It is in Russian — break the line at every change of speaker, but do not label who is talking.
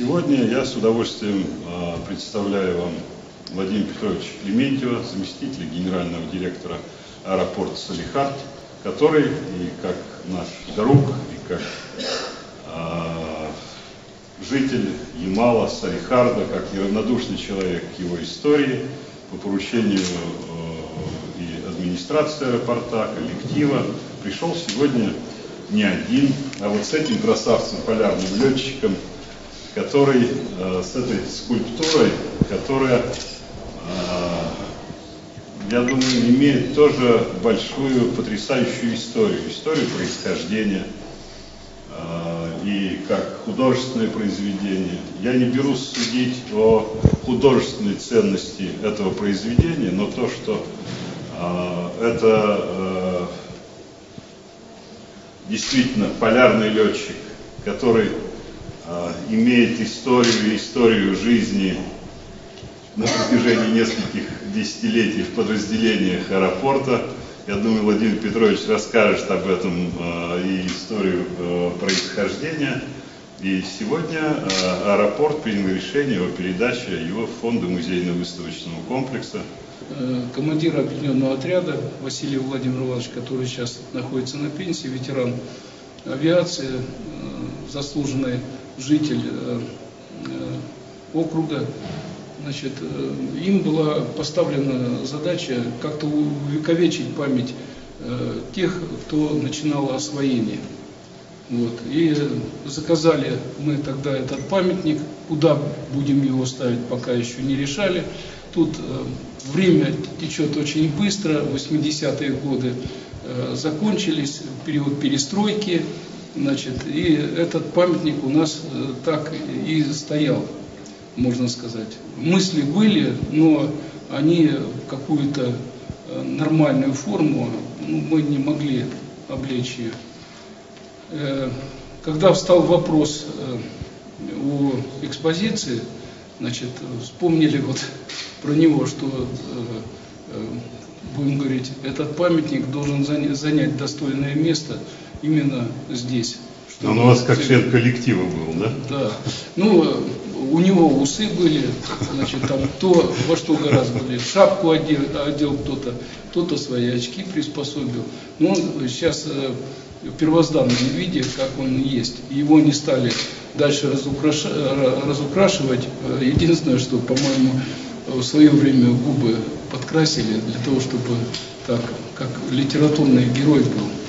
Сегодня я с удовольствием э, представляю вам Владимира Петровича Клементьева, заместителя генерального директора аэропорта Салихард, который и как наш друг, и как э, житель Ямала, Салихарда, как неравнодушный человек к его истории, по поручению э, и администрации аэропорта, коллектива, пришел сегодня не один, а вот с этим красавцем, полярным летчиком, который э, с этой скульптурой, которая, э, я думаю, имеет тоже большую, потрясающую историю, историю происхождения э, и как художественное произведение. Я не берусь судить о художественной ценности этого произведения, но то, что это действительно полярный летчик, который имеет историю историю жизни на протяжении нескольких десятилетий в подразделениях аэропорта. Я думаю, Владимир Петрович расскажет об этом а, и историю а, происхождения. И сегодня аэропорт принял решение о передаче его в фонды музейно-выставочного комплекса.
Э, командир объединенного отряда Василий Владимир Иванович, который сейчас находится на пенсии, ветеран авиации, э, заслуженный житель э, э, округа, значит, им была поставлена задача как-то увековечить память тех, кто начинал освоение. Вот. И заказали мы тогда этот памятник, куда будем его ставить, пока еще не решали. Тут время течет очень быстро, 80-е годы Э, закончились, период перестройки, значит, и этот памятник у нас э, так и стоял, можно сказать. Мысли были, но они какую-то э, нормальную форму ну, мы не могли облечь ее. Когда встал вопрос о экспозиции, значит, вспомнили вот про него, что будем говорить, этот памятник должен занять достойное место именно здесь.
Он у вас как член коллектива был, да?
Да. Ну, у него усы были, значит, там то во что гораздо были, шапку одел, одел кто-то, кто-то свои очки приспособил. Но он сейчас э, в первозданном виде, как он есть. Его не стали дальше разукраш... разукрашивать. Единственное, что, по-моему, в свое время губы подкрасили для того, чтобы так, как литературный герой был.